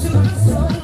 to